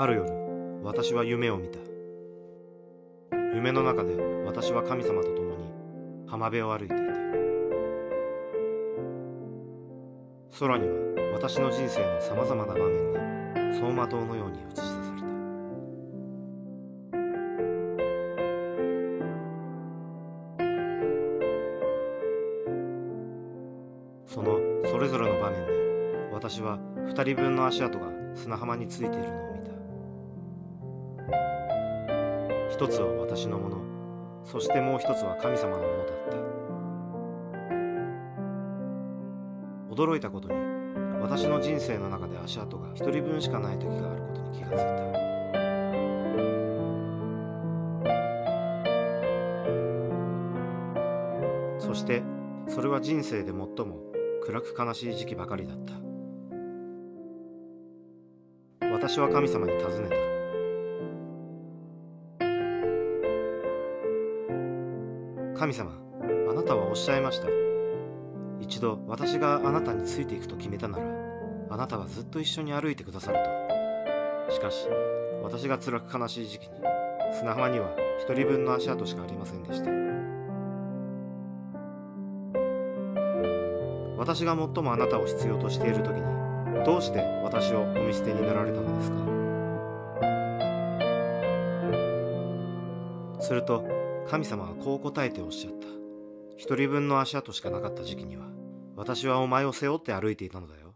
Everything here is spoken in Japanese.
ある夜私は夢を見た。夢の中で私は神様と共に浜辺を歩いていた。空には私の人生のさまざまな場面が走馬灯のように映し出された。そのそれぞれの場面で私は2人分の足跡が砂浜についているのを見た。一つは私のもの。そしてもう一つは神様のものだった。驚いたことに私の人生の中で足跡が一人分しかない時があることに気がついた。そしてそれは人生で最も暗く悲しい時期ばかりだった。私は神様に尋ねた。神様あなたはおっしゃいました。一度私があなたについていくと決めたならあなたはずっと一緒に歩いてくださると。しかし私が辛く悲しい時期に砂浜には一人分の足跡しかありませんでした。私が最もあなたを必要としている時にどうして私をお見捨てになられたのですか？すると神様はこう答えておっしゃった。一人分の足跡しかなかった時期には私はお前を背負って歩いていたのだよ。